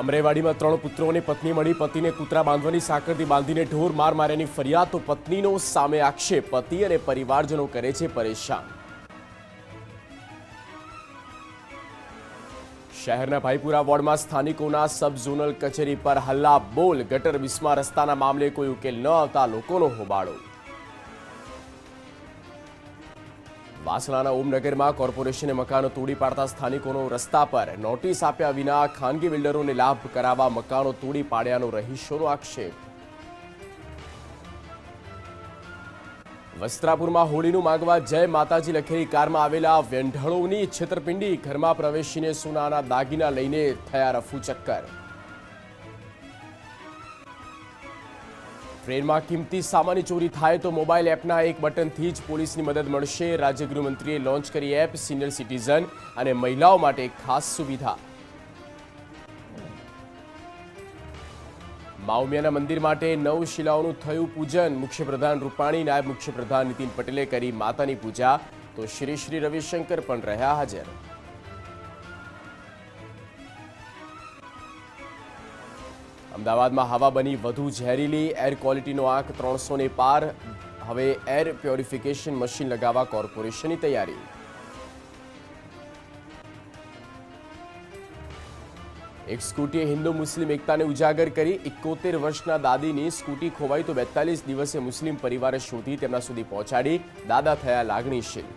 અમરેવાડીમાં ત્રણ પુત્રોની પત્ની મળી. પતિને કૂતરા બાંધવાની સાંકળથી બાંધીને ઢોર માર માર્યાની ફરિયાદ, તો પત્નીનો સામે આક્ષેપ. પતિ અને પરિવારજનો કરે છે પરેશાન. શહેરના ભાઈપુરા વોર્ડમાં સ્થાનિકોના સબ ઝોનલ કચેરી પર હલ્લા બોલ. ગટર વિસ્મા રસ્તાના મામલે કોઈ ઉકેલ ન આવતા લોકોનો હોબાળો. વાસણાના ઓમનગરમાં કોર્પોરેશને મકાનો તોડી પાડતા સ્થાનિકોનો રસ્તા પર નોટિસ આપ્યા વિના ખાનગી બિલ્ડરોને લાભ કરાવવા મકાનો તોડી પાડ્યાનો રહીશોનો આક્ષેપ. વસ્ત્રાપુરમાં હોળીનું માંગવા જય માતાજી લખેલી કારમાં આવેલા વેંઢળોની છેતરપિંડી, ઘરમાં પ્રવેશીને સોનાના દાગીના લઈને થયા રફુ ચક્કર. ટ્રેનમાં કિંમતી સામાનની ચોરી થાય તો મોબાઈલ એપના એક બટનથી જ પોલીસની મદદ મળશે. રાજ્ય ગૃહમંત્રીએ લોન્ચ કરી એપ સિનિયર સિટીઝન અને મહિલાઓ માટે ખાસ સુવિધા. માઉમિયાના મંદિર માટે નવ શિલાઓનું થયું પૂજન. મુખ્યપ્રધાન રૂપાણી, નાયબ મુખ્યપ્રધાન નીતિન પટેલે કરી માતાની પૂજા. તો શ્રી શ્રી રવિશંકર પણ રહ્યા હાજર. અમદાવાદમાં હવા બની વધુ ઝેરીલી એર ક્વોલિટીનો આંક ત્રણસોને પાર. હવે એર પ્યોરિફિકેશન મશીન લગાવવા કોર્પોરેશનની તૈયારી. એક સ્કૂટીએ હિન્દુ મુસ્લિમ એકતાને ઉજાગર કરી. એકોતેર વર્ષના દાદીની સ્કૂટી ખોવાઈ તો બેતાલીસ દિવસે મુસ્લિમ પરિવારે શોધી તેમના સુધી પહોંચાડી. દાદા થયા લાગણીશીલ.